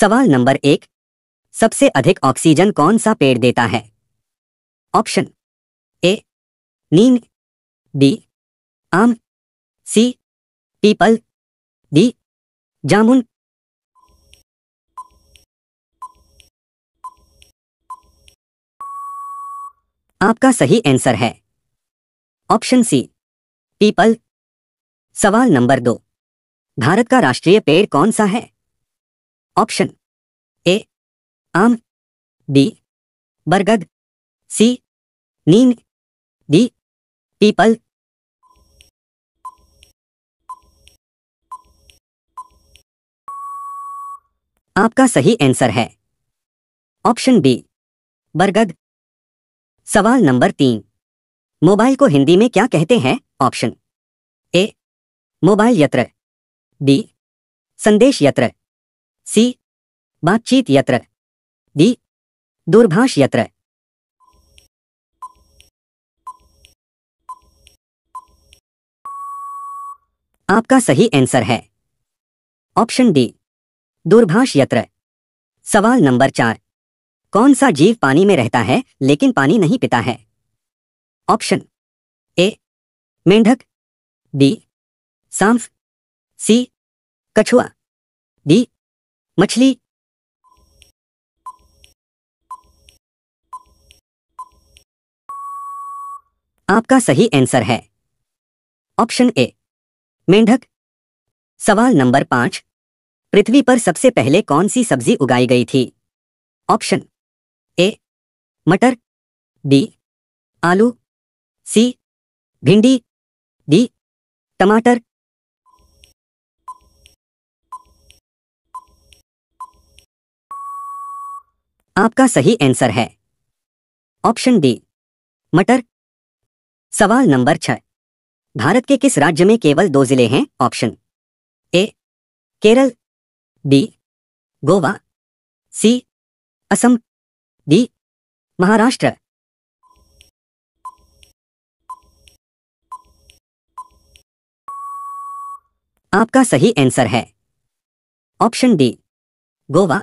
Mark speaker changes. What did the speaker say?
Speaker 1: सवाल नंबर एक, सबसे अधिक ऑक्सीजन कौन सा पेड़ देता है? ऑप्शन, ए, नीम, बी, आम, सी, पीपल, डी, जामुन। आपका सही आंसर है। Option C, people. सवाल नंबर दो, भारत का राष्ट्रीय पेड़ कौन सा है? ऑप्शन ए आम डी बरगद सी नीम डी पीपल आपका सही आंसर है। ऑप्शन बी बरगद सवाल नंबर तीन। मोबाइल को हिंदी में क्या कहते हैं? ऑप्शन ए मोबाइल यत्र। डी संदेश यत्र। सी, बातचीत यत्र, डी, दूरभाष यत्र। आपका सही आंसर है। ऑप्शन डी दूरभाष यत्र। सवाल नंबर चार, कौन सा जीव पानी में रहता है, लेकिन पानी नहीं पीता है? ऑप्शन ए मेंढक। डी सांप। सी कछुआ। डी मछली। आपका सही आंसर है। ऑप्शन ए मेंढक। सवाल नंबर पाँच, पृथ्वी पर सबसे पहले कौन सी सब्ज़ी उगाई गई थी? ऑप्शन ए मटर। बी आलू। सी भिंडी। डी टमाटर। आपका सही आंसर है। ऑप्शन डी मटर। सवाल नंबर छह, भारत के किस राज्य में केवल दो ज़िले हैं? Option A Kerala. D Goa. C Assam. D Maharashtra. आपका सही आंसर है। Option D Goa.